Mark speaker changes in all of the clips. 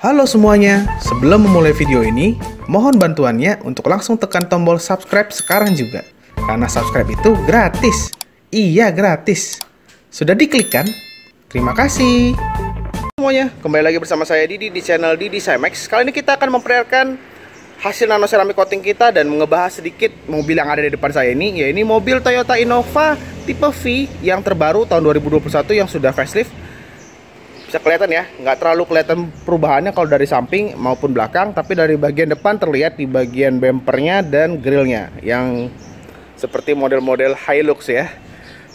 Speaker 1: Halo semuanya, sebelum memulai video ini, mohon bantuannya untuk langsung tekan tombol subscribe sekarang juga. Karena subscribe itu gratis. Iya, gratis. Sudah diklik kan? Terima kasih. Semuanya, kembali lagi bersama saya Didi di channel Didi Cymex. Kali ini kita akan memperlihatkan hasil nano ceramic coating kita dan ngebahas sedikit mobil yang ada di depan saya ini. Ya ini mobil Toyota Innova tipe V yang terbaru tahun 2021 yang sudah facelift bisa kelihatan ya nggak terlalu kelihatan perubahannya kalau dari samping maupun belakang tapi dari bagian depan terlihat di bagian bumpernya dan grillnya yang seperti model-model Hilux ya.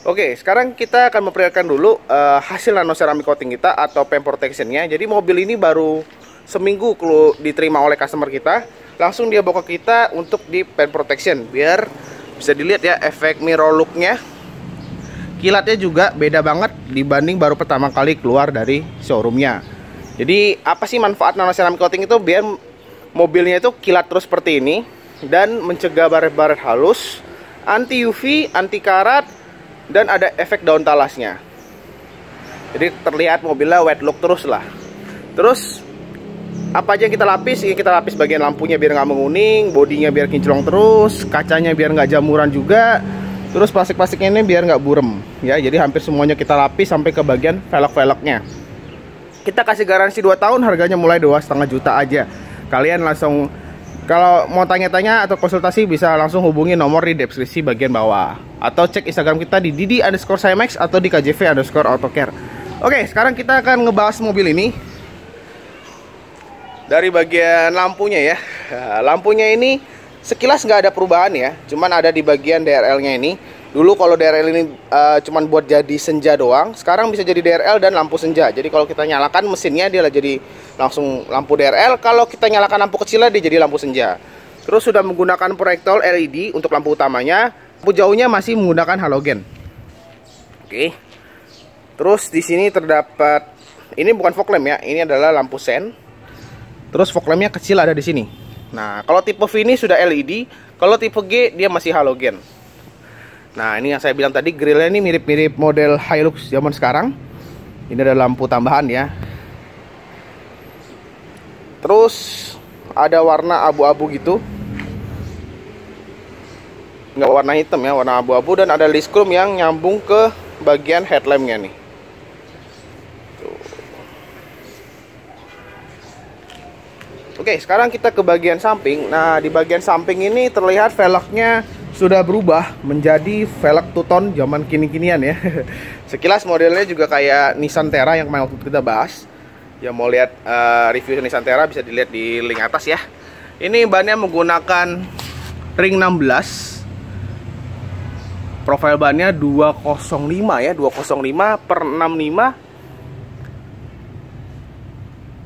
Speaker 1: Oke sekarang kita akan memperlihatkan dulu uh, hasil nano ceramic coating kita atau paint protectionnya. Jadi mobil ini baru seminggu kalau diterima oleh customer kita. Langsung dia bawa ke kita untuk di paint protection biar bisa dilihat ya efek mirror looknya kilatnya juga beda banget dibanding baru pertama kali keluar dari showroomnya. Jadi apa sih manfaat nano ceramic coating itu? Biar mobilnya itu kilat terus seperti ini dan mencegah baret-baret halus anti UV, anti karat dan ada efek daun talasnya. Jadi terlihat mobilnya wet look terus lah. Terus apa aja yang kita lapis? Kita lapis bagian lampunya biar nggak menguning bodinya biar kinclong terus kacanya biar nggak jamuran juga terus plastik-plastiknya ini biar nggak burem ya. Jadi hampir semuanya kita lapis sampai ke bagian velg-velgnya. Kita kasih garansi 2 tahun harganya mulai dua setengah juta aja. Kalian langsung kalau mau tanya-tanya atau konsultasi bisa langsung hubungi nomor di deskripsi bagian bawah. Atau cek instagram kita di didi underscore cymax atau di kjv underscore autocare. Oke sekarang kita akan ngebahas mobil ini. Dari bagian lampunya ya. Lampunya ini sekilas nggak ada perubahan ya cuman ada di bagian DRL nya ini. Dulu kalau DRL ini uh, cuman buat jadi senja doang sekarang bisa jadi DRL dan lampu senja. Jadi kalau kita nyalakan mesinnya dia jadi langsung lampu DRL kalau kita nyalakan lampu kecilnya dia jadi lampu senja. Terus sudah menggunakan proyektor LED untuk lampu utamanya lampu jauhnya masih menggunakan halogen. Oke. Terus di sini terdapat ini bukan fog lamp ya ini adalah lampu sen. Terus fog lampnya kecil ada di sini Nah, kalau tipe V ini sudah LED, kalau tipe G dia masih halogen. Nah, ini yang saya bilang tadi grillnya ini mirip-mirip model Hilux zaman sekarang. Ini ada lampu tambahan ya. Terus ada warna abu-abu gitu. Nggak warna hitam ya, warna abu-abu dan ada list chrome yang nyambung ke bagian headlampnya nih. Oke, sekarang kita ke bagian samping. Nah, di bagian samping ini terlihat velgnya sudah berubah menjadi velg tuton zaman kini-kinian ya. Sekilas modelnya juga kayak Nissan Terra yang kemarin waktu kita bahas. Ya mau lihat uh, review Nissan Terra bisa dilihat di link atas ya. Ini bannya menggunakan ring 16. Profil bannya 205 ya, 205 per 65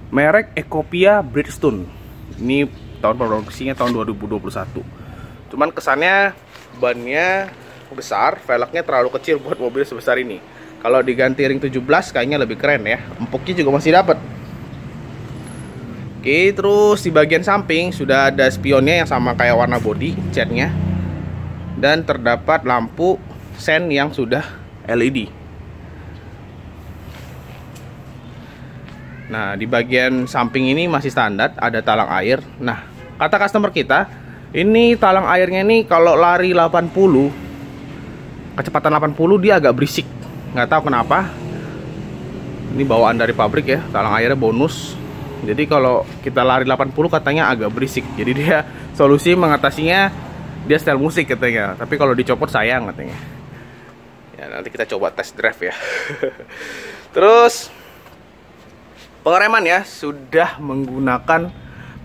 Speaker 1: merek Ecopia Bridgestone. Ini tahun produksinya tahun 2021 cuman kesannya bannya besar velgnya terlalu kecil buat mobil sebesar ini. Kalau diganti ring 17 kayaknya lebih keren ya. Empuknya juga masih dapat Oke terus di bagian samping sudah ada spionnya yang sama kayak warna body catnya. Dan terdapat lampu sen yang sudah LED Nah, di bagian samping ini masih standar, ada talang air. Nah, kata customer kita, ini talang airnya ini kalau lari 80, kecepatan 80 dia agak berisik. Nggak tahu kenapa. Ini bawaan dari pabrik ya, talang airnya bonus. Jadi kalau kita lari 80 katanya agak berisik. Jadi dia solusi mengatasinya dia style musik katanya. Tapi kalau dicopot sayang katanya. Ya, nanti kita coba test drive ya. Terus pengereman ya sudah menggunakan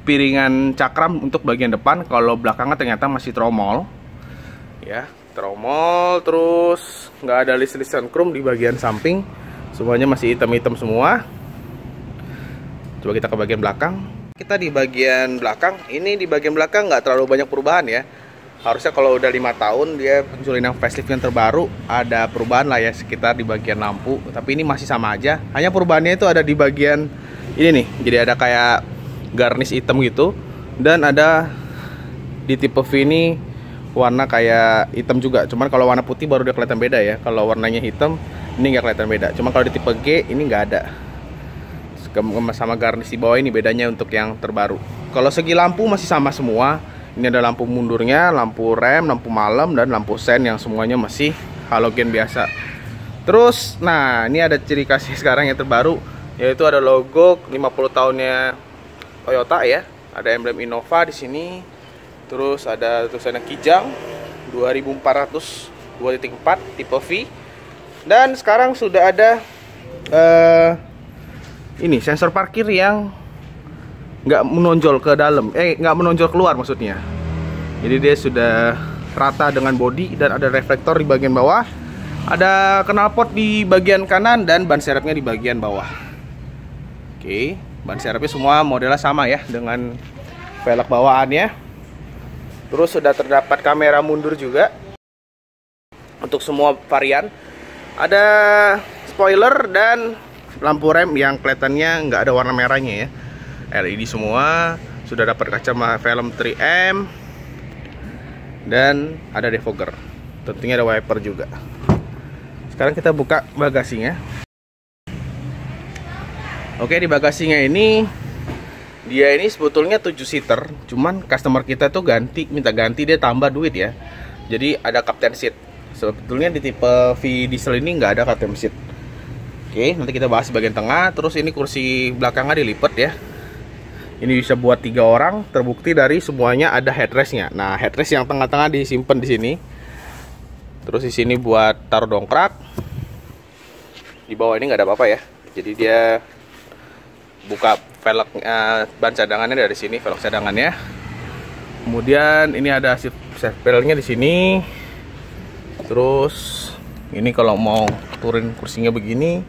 Speaker 1: piringan cakram untuk bagian depan. Kalau belakangnya ternyata masih tromol. Ya tromol terus nggak ada list-listan chrome di bagian samping. Semuanya masih hitam-hitam semua. Coba kita ke bagian belakang. Kita di bagian belakang. Ini di bagian belakang nggak terlalu banyak perubahan ya harusnya kalau udah lima tahun dia penjualan yang facelift yang terbaru ada perubahan lah ya sekitar di bagian lampu. Tapi ini masih sama aja. Hanya perubahannya itu ada di bagian ini nih. Jadi ada kayak garnish hitam gitu. Dan ada di tipe V ini warna kayak hitam juga. Cuman kalau warna putih baru dia kelihatan beda ya. Kalau warnanya hitam ini nggak kelihatan beda. Cuman kalau di tipe G ini nggak ada. Sama garnish di bawah ini bedanya untuk yang terbaru. Kalau segi lampu masih sama semua ini ada lampu mundurnya lampu rem lampu malam dan lampu sen yang semuanya masih halogen biasa. Terus nah ini ada ciri khasnya sekarang yang terbaru yaitu ada logo 50 tahunnya Toyota ya. Ada emblem Innova di sini. Terus ada tulisannya Kijang 2400 2.4 tipe V. Dan sekarang sudah ada uh, ini sensor parkir yang nggak menonjol ke dalam. Eh nggak menonjol keluar maksudnya. Jadi dia sudah rata dengan bodi dan ada reflektor di bagian bawah. Ada knalpot di bagian kanan dan ban serepnya di bagian bawah. Oke ban serepnya semua modelnya sama ya dengan velg bawaannya. Terus sudah terdapat kamera mundur juga untuk semua varian. Ada spoiler dan lampu rem yang kelihatannya nggak ada warna merahnya ya LED semua. Sudah dapat kaca film 3M dan ada defogger tentunya ada wiper juga. Sekarang kita buka bagasinya. Oke di bagasinya ini dia ini sebetulnya 7 seater. Cuman customer kita tuh ganti minta ganti dia tambah duit ya. Jadi ada captain seat. Sebetulnya di tipe V diesel ini nggak ada captain seat. Oke, nanti kita bahas bagian tengah. Terus ini kursi belakangnya dilipat ya. Ini bisa buat tiga orang. Terbukti dari semuanya ada headrestnya. Nah, headrest yang tengah-tengah disimpan di sini. Terus di sini buat taruh dongkrak. Di bawah ini nggak ada apa-apa ya. Jadi dia buka velg uh, ban cadangannya dari sini, velg cadangannya. Kemudian ini ada safety beltnya di sini. Terus ini kalau mau turun kursinya begini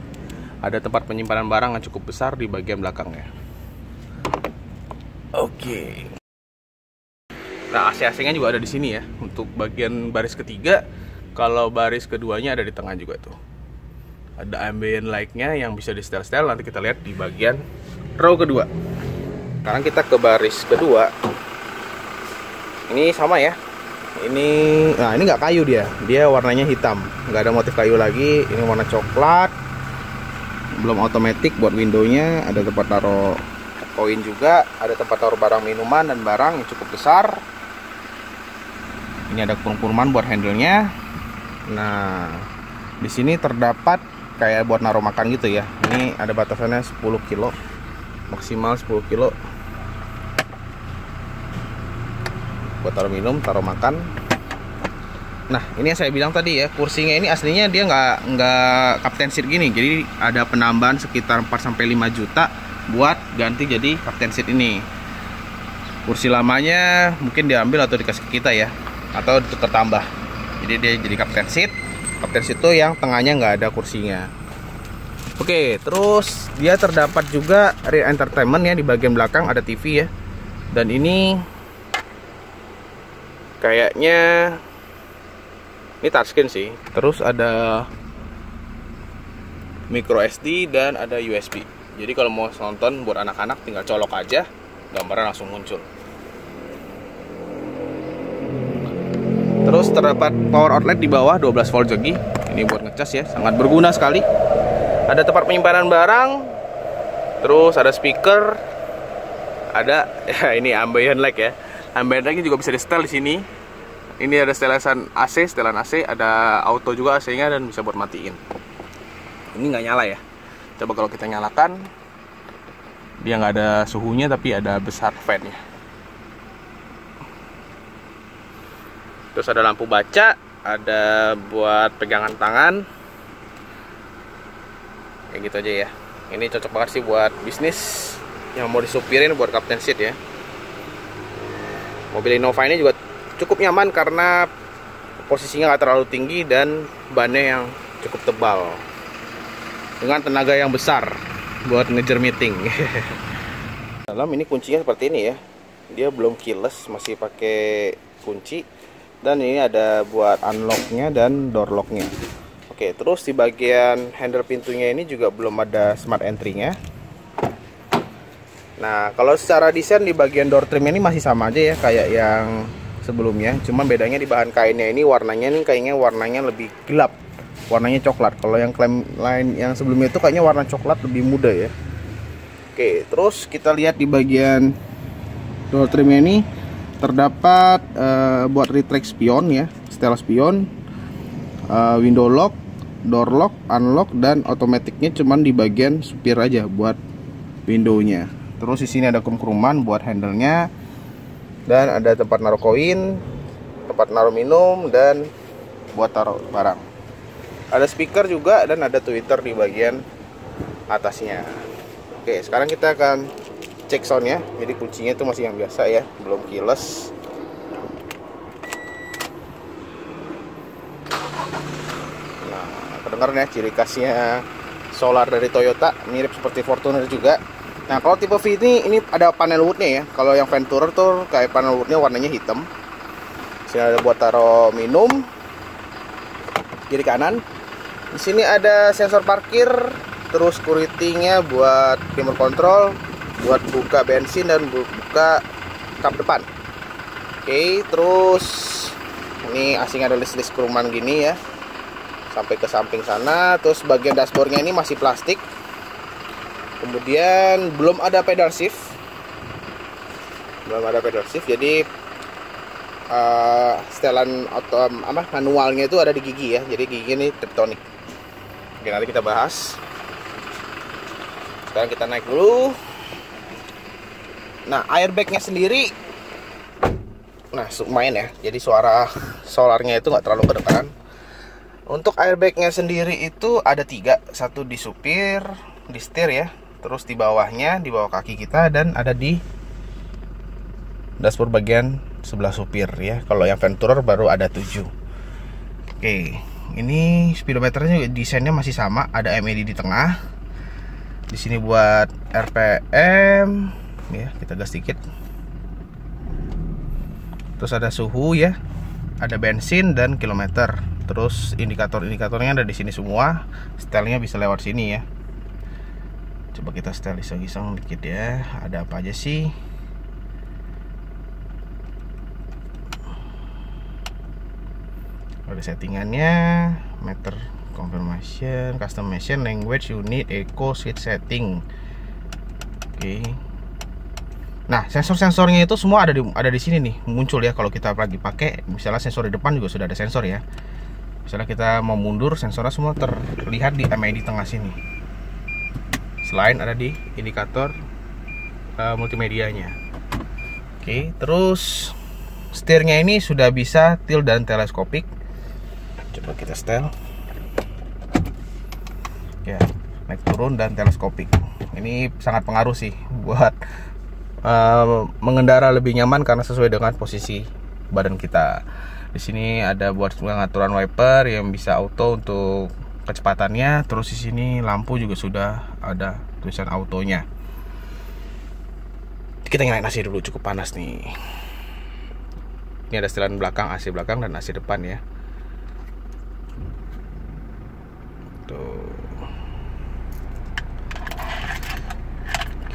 Speaker 1: ada tempat penyimpanan barang yang cukup besar di bagian belakangnya. Oke. Nah, AC-AC-nya juga ada di sini ya. Untuk bagian baris ketiga, kalau baris keduanya ada di tengah juga tuh. Ada ambient light-nya yang bisa di setel-setel. Nanti kita lihat di bagian row kedua. Sekarang kita ke baris kedua. Ini sama ya. Ini, nah ini nggak kayu dia. Dia warnanya hitam, nggak ada motif kayu lagi. Ini warna coklat belum otomatis buat windownya ada tempat taruh koin juga ada tempat taruh barang minuman dan barang yang cukup besar. Ini ada kurung-kurungan buat handlenya. Nah di sini terdapat kayak buat naruh makan gitu ya. Ini ada batasannya 10 kilo maksimal 10 kilo. Buat taruh minum taruh makan. Nah ini yang saya bilang tadi ya kursinya ini aslinya dia nggak nggak captain seat gini. Jadi ada penambahan sekitar 4 sampai 5 juta buat ganti jadi captain seat ini. Kursi lamanya mungkin diambil atau dikasih ke kita ya atau ditukar tambah jadi dia jadi captain seat. Captain seat itu yang tengahnya nggak ada kursinya. Oke terus dia terdapat juga rear entertainment ya di bagian belakang ada TV ya. Dan ini kayaknya ini touchscreen sih. Terus ada micro SD dan ada USB jadi kalau mau nonton buat anak-anak tinggal colok aja gambarnya langsung muncul. Terus terdapat power outlet di bawah 12 volt jogi. Ini buat ngecas ya sangat berguna sekali. Ada tempat penyimpanan barang terus ada speaker ada ya ini ambient light ya. Ambient light juga bisa di setel di sini. Ini ada setelan AC setelan AC ada auto juga AC nya dan bisa buat matiin. Ini nggak nyala ya coba kalau kita nyalakan dia nggak ada suhunya tapi ada besar fan nya terus ada lampu baca ada buat pegangan tangan. Kayak gitu aja ya. Ini cocok banget sih buat bisnis yang mau disupirin buat captain seat ya. Mobil Innova ini juga cukup nyaman karena posisinya nggak terlalu tinggi dan bannya yang cukup tebal dengan tenaga yang besar buat ngejar meeting. Dalam ini kuncinya seperti ini ya. Dia belum keyless masih pakai kunci. Dan ini ada buat unlocknya dan door locknya. Oke terus di bagian handle pintunya ini juga belum ada smart entry nya nah kalau secara desain di bagian door trim ini masih sama aja ya kayak yang sebelumnya. Cuma bedanya di bahan kainnya ini warnanya nih kayaknya warnanya lebih gelap warnanya coklat kalau yang klaim lain yang sebelumnya itu kayaknya warna coklat lebih muda ya Oke, terus kita lihat di bagian door trimnya ini terdapat uh, buat retract spion ya, setel spion, uh, window lock, door lock, unlock dan otomatiknya cuman di bagian supir aja buat windownya. Terus di sini ada kum-kuruman buat handlenya dan ada tempat naruh koin, tempat naruh minum dan buat taruh barang. Ada speaker juga dan ada Twitter di bagian atasnya. Oke, sekarang kita akan cek sound ya. Jadi kuncinya itu masih yang biasa ya, belum keyless. Nah, kedengaran ya ciri khasnya solar dari Toyota, mirip seperti Fortuner juga. Nah, kalau tipe V ini ini ada panel woodnya ya. Kalau yang Venturer tuh kayak panel woodnya warnanya hitam. Sini ada buat taruh minum. Kiri kanan. Di sini ada sensor parkir terus security-nya buat remote control buat buka bensin dan buka kap depan. Oke terus ini asing ada list-list kuruman gini ya. Sampai ke samping sana terus bagian dashboardnya ini masih plastik. Kemudian belum ada pedal shift. Belum ada pedal shift jadi uh, setelan atau apa manualnya itu ada di gigi ya. Jadi gigi ini tectonic oke nanti kita bahas. Sekarang kita naik dulu. Nah airbagnya sendiri. Nah lumayan ya. Jadi suara solarnya itu nggak terlalu kedengaran untuk airbagnya sendiri itu ada tiga. Satu di supir di setir ya. Terus di bawahnya di bawah kaki kita dan ada di dashboard bagian sebelah supir ya. Kalau yang Venturer baru ada 7 oke ini speedometernya desainnya masih sama ada MED di tengah. Di sini buat RPM ya kita gas sedikit terus ada suhu ya. Ada bensin dan kilometer. Terus indikator-indikatornya ada di sini semua. Setelnya bisa lewat sini ya. Coba kita setel iseng-iseng dikit ya. Ada apa aja sih ada settingannya meter confirmation customization language unit eco switch setting. Oke. Nah sensor-sensornya itu semua ada di ada di sini nih muncul ya kalau kita lagi pakai. Misalnya sensor di depan juga sudah ada sensor ya. Misalnya kita mau mundur sensornya semua terlihat di MID tengah sini. Selain ada di indikator uh, multimedianya. Oke terus setirnya ini sudah bisa tilt dan teleskopik coba kita setel. Ya naik turun dan teleskopik. Ini sangat pengaruh sih buat uh, mengendara lebih nyaman karena sesuai dengan posisi badan kita. Di sini ada buat pengaturan wiper yang bisa auto untuk kecepatannya. Terus di sini lampu juga sudah ada tulisan autonya. Kita nyalain AC dulu cukup panas nih. Ini ada setelan belakang AC belakang dan AC depan ya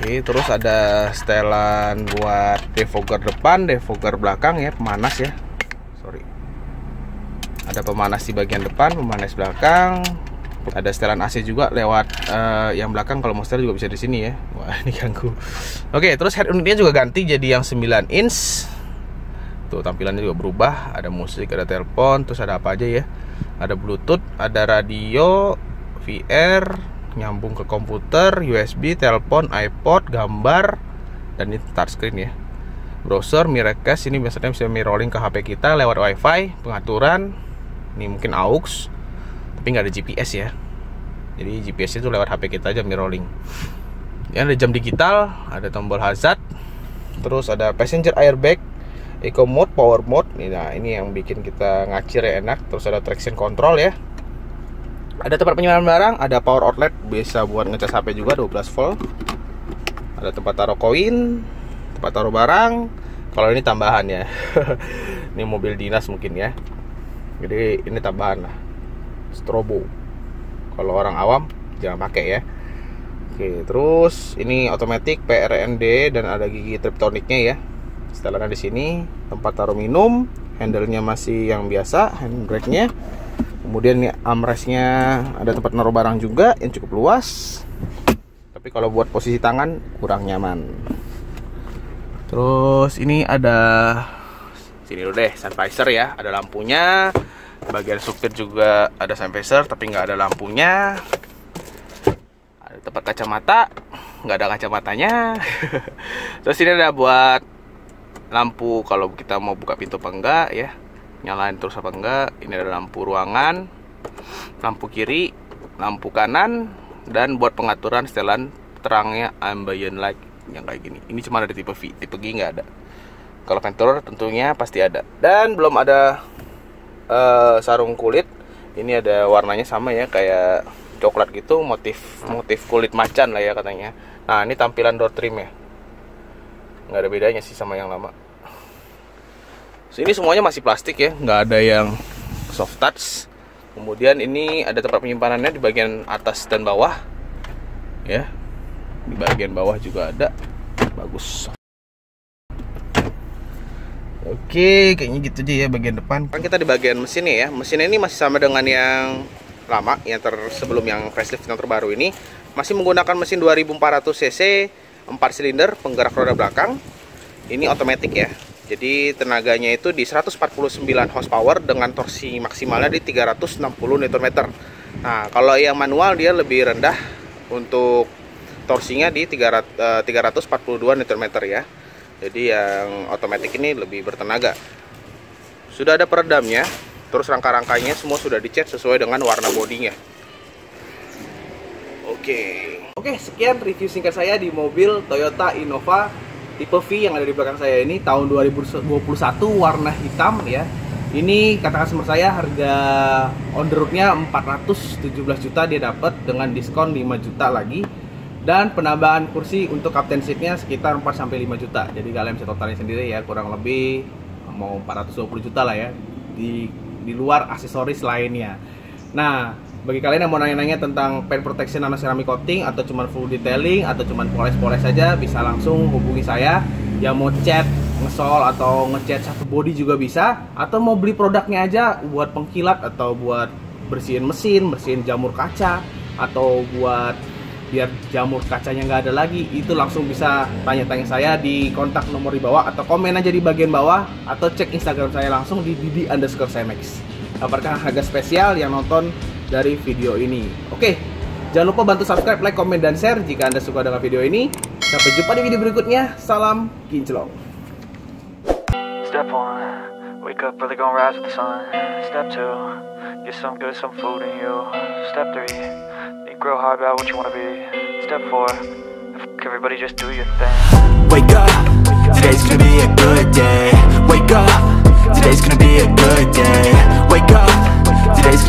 Speaker 1: Oke, terus ada setelan buat defogger depan, defogger belakang ya, pemanas ya. Sorry. Ada pemanas di bagian depan, pemanas belakang. Ada setelan AC juga lewat uh, yang belakang kalau mau setel juga bisa di sini ya. Wah, ini ganggu. Oke, terus head unitnya juga ganti jadi yang 9 inch. Tuh, tampilannya juga berubah. Ada musik, ada telepon, terus ada apa aja ya? Ada Bluetooth, ada radio, VR, nyambung ke komputer, USB, telepon, iPod, gambar, dan ini touchscreen ya. Browser, Miracast ini biasanya bisa mirroring ke HP kita lewat WiFi, pengaturan, ini mungkin AUX, tapi nggak ada GPS ya. Jadi GPS itu lewat HP kita aja mirroring. Ini ada jam digital, ada tombol hazard, terus ada passenger airbag, eco mode, power mode. Nah ini yang bikin kita ngacir ya enak. Terus ada traction control ya. Ada tempat penyimpanan barang ada power outlet bisa buat ngecas HP juga 12 volt. Ada tempat taruh koin tempat taruh barang. Kalau ini tambahan ya. Ini mobil dinas mungkin ya. Jadi ini tambahan lah. Strobo. Kalau orang awam jangan pakai ya. Oke terus ini otomatis PRND dan ada gigi triptoniknya ya setelannya di sini tempat taruh minum handle-nya masih yang biasa handbrake-nya kemudian ini armrestnya ada tempat naruh barang juga yang cukup luas. Tapi kalau buat posisi tangan kurang nyaman. Terus ini ada sini dulu deh sun visor ya. Ada lampunya. Bagian supir juga ada sun visor tapi nggak ada lampunya. Ada tempat kacamata nggak ada kacamatanya. Terus ini ada buat lampu kalau kita mau buka pintu apa enggak ya. Nyalain terus apa enggak ini ada lampu ruangan lampu kiri lampu kanan dan buat pengaturan setelan terangnya ambient light yang kayak gini. Ini cuma ada tipe V tipe G nggak ada. Kalau ventilator tentunya pasti ada. Dan belum ada uh, sarung kulit. Ini ada warnanya sama ya kayak coklat gitu motif motif kulit macan lah ya katanya. Nah ini tampilan door trim ya nggak ada bedanya sih sama yang lama sini semuanya masih plastik ya nggak ada yang soft touch kemudian ini ada tempat penyimpanannya di bagian atas dan bawah ya di bagian bawah juga ada bagus Oke, kayaknya gitu aja ya bagian depan. Kan kita di bagian mesin ya. Mesin ini masih sama dengan yang lama, yang ter sebelum yang facelift yang terbaru ini. Masih menggunakan mesin 2400 cc, 4 silinder, penggerak roda belakang. Ini otomatis ya. Jadi tenaganya itu di 149 horsepower dengan torsi maksimalnya di 360 Nm. Nah, kalau yang manual dia lebih rendah untuk torsinya di 300, 342 Nm ya. Jadi yang otomatis ini lebih bertenaga. Sudah ada peredamnya, terus rangka-rangkanya semua sudah dicat sesuai dengan warna bodinya. Oke. Oke, sekian review singkat saya di mobil Toyota Innova tipe V yang ada di belakang saya ini tahun 2021 warna hitam ya. Ini kata customer saya harga on the roadnya 417 juta dia dapat dengan diskon 5 juta lagi. Dan penambahan kursi untuk captain seatnya sekitar 4 sampai 5 juta. Jadi kalian bisa totalnya sendiri ya kurang lebih mau 420 juta lah ya di di luar aksesoris lainnya. Nah bagi kalian yang mau nanya-nanya tentang paint protection nano ceramic coating atau cuma full detailing atau cuma poles-poles saja bisa langsung hubungi saya. Yang mau cat ngesol atau ngecat satu body juga bisa. Atau mau beli produknya aja buat pengkilat atau buat bersihin mesin bersihin jamur kaca atau buat biar jamur kacanya nggak ada lagi itu langsung bisa tanya-tanya saya di kontak nomor di bawah atau komen aja di bagian bawah atau cek instagram saya langsung di didi underscore cmx apakah harga spesial yang nonton dari video ini. Oke, jangan lupa bantu subscribe, like, komen, dan share jika Anda suka dengan video ini. Sampai jumpa di video berikutnya. Salam kinclong. Step one, wake up early, gonna rise with the sun. Step two, get some good, some food in you. Step three, think real hard about what you wanna be. Step four, everybody just do your thing. Wake up, today's gonna be a good day. Wake up, today's gonna be a good day. Wake up.